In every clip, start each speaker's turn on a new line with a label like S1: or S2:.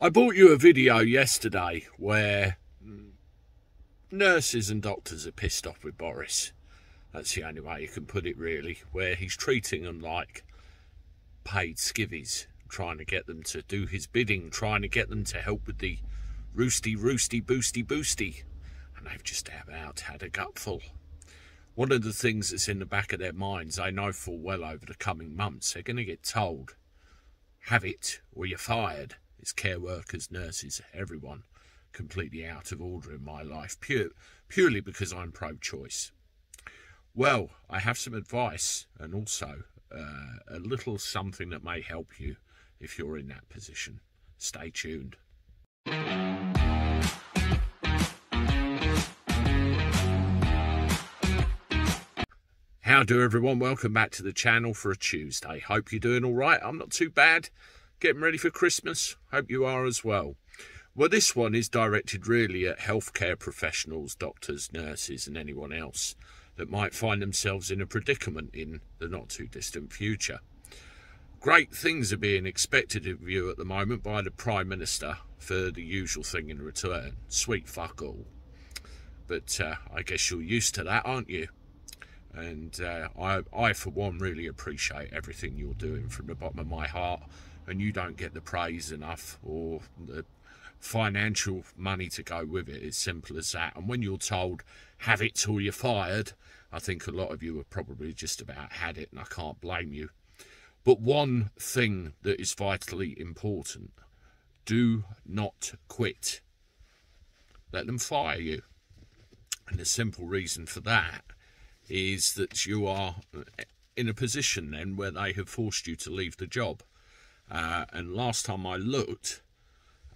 S1: I bought you a video yesterday where nurses and doctors are pissed off with Boris. That's the only way you can put it, really, where he's treating them like paid skivvies, trying to get them to do his bidding, trying to get them to help with the roosty, roosty, boosty, boosty. And they've just about had a gutful. One of the things that's in the back of their minds, I know full well over the coming months, they're going to get told, have it or you're fired. It's care workers, nurses, everyone completely out of order in my life, pure, purely because I'm pro choice. Well, I have some advice and also uh, a little something that may help you if you're in that position. Stay tuned. How do everyone? Welcome back to the channel for a Tuesday. Hope you're doing all right. I'm not too bad. Getting ready for Christmas. Hope you are as well. Well, this one is directed really at healthcare professionals, doctors, nurses, and anyone else that might find themselves in a predicament in the not too distant future. Great things are being expected of you at the moment by the Prime Minister for the usual thing in return. Sweet fuck all. But uh, I guess you're used to that, aren't you? And uh, I, I, for one, really appreciate everything you're doing from the bottom of my heart. And you don't get the praise enough or the financial money to go with it. It's simple as that. And when you're told, have it till you're fired, I think a lot of you have probably just about had it, and I can't blame you. But one thing that is vitally important do not quit. Let them fire you. And the simple reason for that is that you are in a position then where they have forced you to leave the job. Uh, and last time I looked,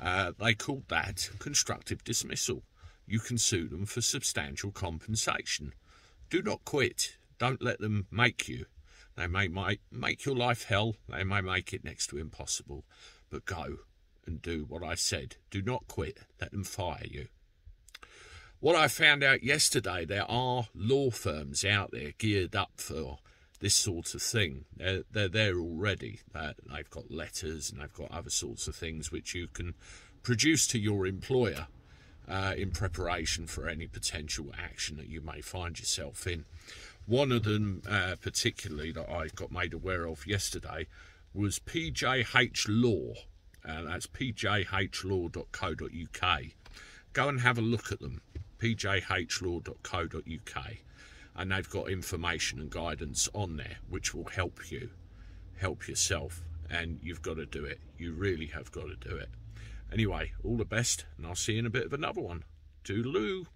S1: uh, they called that constructive dismissal. You can sue them for substantial compensation. Do not quit. Don't let them make you. They may, might make your life hell. They may make it next to impossible. But go and do what I said. Do not quit. Let them fire you. What I found out yesterday, there are law firms out there geared up for this sort of thing. They're, they're there already. Uh, they've got letters and I've got other sorts of things which you can produce to your employer uh, in preparation for any potential action that you may find yourself in. One of them, uh, particularly, that I got made aware of yesterday was PJH Law. Uh, that's pjhlaw.co.uk. Go and have a look at them pjhlaw.co.uk, and they've got information and guidance on there which will help you help yourself. And you've got to do it. You really have got to do it. Anyway, all the best, and I'll see you in a bit of another one. Toodaloo.